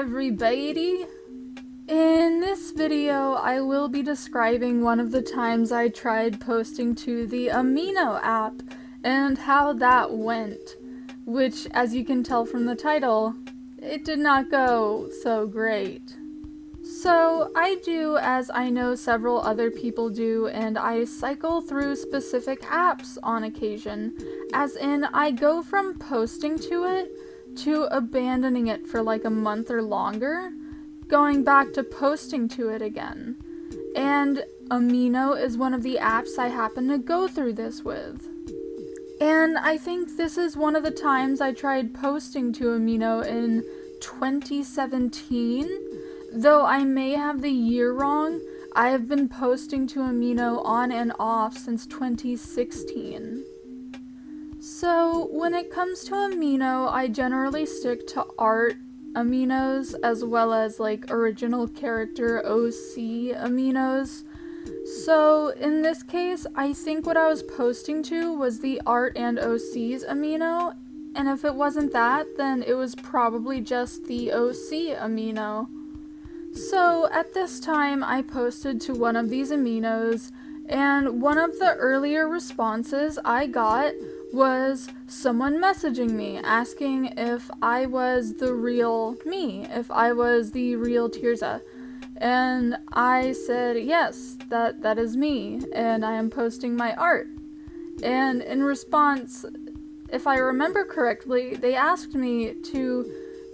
everybody! In this video, I will be describing one of the times I tried posting to the Amino app and how that went, which, as you can tell from the title, it did not go so great. So, I do as I know several other people do, and I cycle through specific apps on occasion, as in, I go from posting to it to abandoning it for like a month or longer, going back to posting to it again. And Amino is one of the apps I happen to go through this with. And I think this is one of the times I tried posting to Amino in 2017. Though I may have the year wrong, I have been posting to Amino on and off since 2016. So, when it comes to amino, I generally stick to art aminos as well as like original character OC aminos. So, in this case, I think what I was posting to was the art and OC's amino, and if it wasn't that, then it was probably just the OC amino. So, at this time, I posted to one of these aminos, and one of the earlier responses I got was someone messaging me asking if I was the real me, if I was the real Tearzah. And I said, yes, that, that is me, and I am posting my art. And in response, if I remember correctly, they asked me to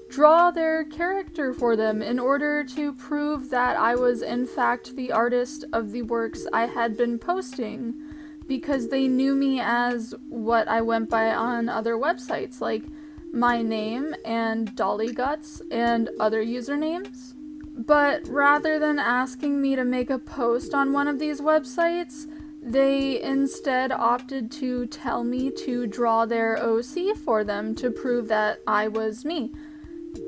draw their character for them in order to prove that I was in fact the artist of the works I had been posting because they knew me as what I went by on other websites, like my name and Dolly Guts and other usernames. But rather than asking me to make a post on one of these websites, they instead opted to tell me to draw their OC for them to prove that I was me.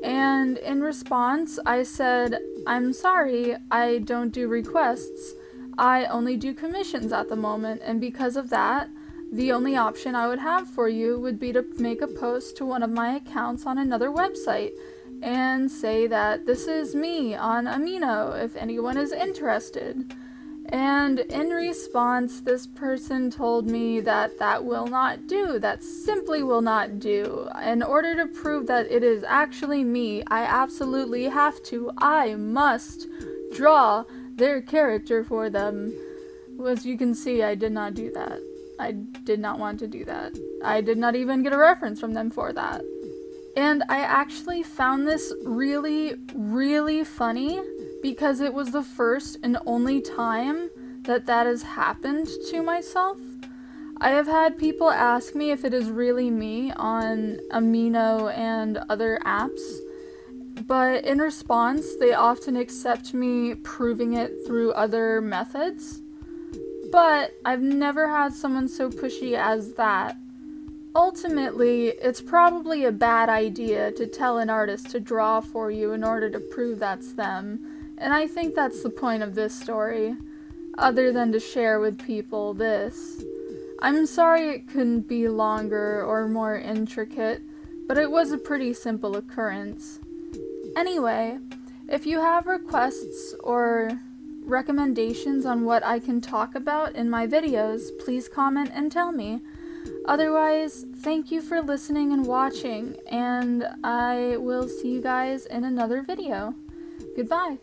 And in response, I said, I'm sorry, I don't do requests. I only do commissions at the moment, and because of that, the only option I would have for you would be to make a post to one of my accounts on another website and say that this is me on Amino if anyone is interested. And in response, this person told me that that will not do, that simply will not do. In order to prove that it is actually me, I absolutely have to, I must draw their character for them. As you can see, I did not do that. I did not want to do that. I did not even get a reference from them for that. And I actually found this really, really funny because it was the first and only time that that has happened to myself. I have had people ask me if it is really me on Amino and other apps, but in response, they often accept me proving it through other methods. But I've never had someone so pushy as that. Ultimately, it's probably a bad idea to tell an artist to draw for you in order to prove that's them, and I think that's the point of this story, other than to share with people this. I'm sorry it couldn't be longer or more intricate, but it was a pretty simple occurrence. Anyway, if you have requests or recommendations on what I can talk about in my videos, please comment and tell me. Otherwise, thank you for listening and watching, and I will see you guys in another video. Goodbye.